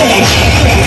Hey!